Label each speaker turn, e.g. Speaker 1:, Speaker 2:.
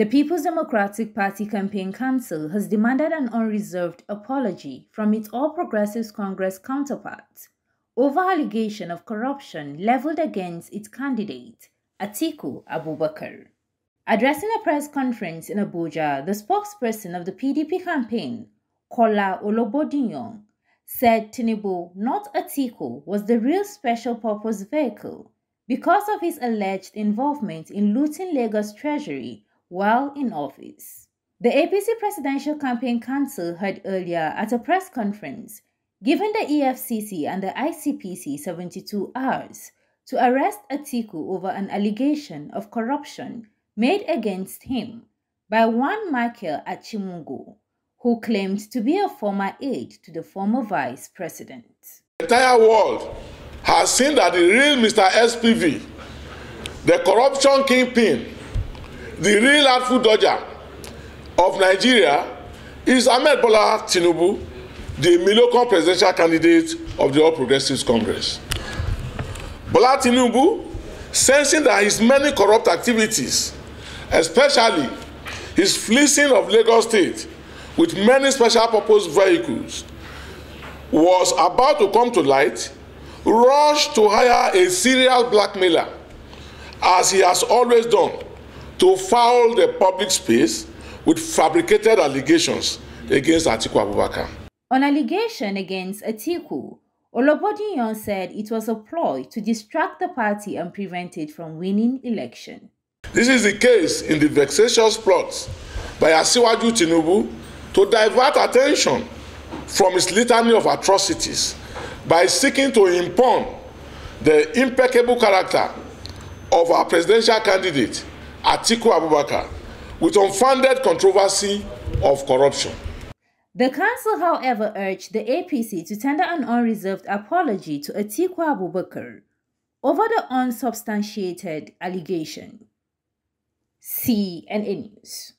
Speaker 1: The People's Democratic Party Campaign Council has demanded an unreserved apology from its All Progressives Congress counterparts over allegation of corruption leveled against its candidate, Atiku Abubakar. Addressing a press conference in Abuja, the spokesperson of the PDP campaign, Kola Ologbondiyan, said Tinubu, not Atiku, was the real special purpose vehicle because of his alleged involvement in looting Lagos Treasury while in office. The APC Presidential Campaign Council had earlier at a press conference given the EFCC and the ICPC 72 hours to arrest Atiku over an allegation of corruption made against him by one Michael Achimugu, who claimed to be a former aide to the former vice president.
Speaker 2: The entire world has seen that the real Mr. SPV, the corruption kingpin, the real artful dodger of Nigeria is Ahmed Bola Tinubu, the Milocon presidential candidate of the All Progressives Congress. Bola Tinubu, sensing that his many corrupt activities, especially his fleecing of Lagos State with many special purpose vehicles, was about to come to light, rushed to hire a serial blackmailer, as he has always done to foul the public space with fabricated allegations against Atiku Abubakar.
Speaker 1: On allegation against Atiku, Ologbondiyan said it was a ploy to distract the party and prevent it from winning election.
Speaker 2: This is the case in the vexatious plots by Asiwaju Tinubu to divert attention from his litany of atrocities by seeking to impugn the impeccable character of our presidential candidate Atiku Abubakar with unfounded controversy of corruption.
Speaker 1: The council, however, urged the APC to tender an unreserved apology to Atiku Abubakar over the unsubstantiated allegation. CNN News.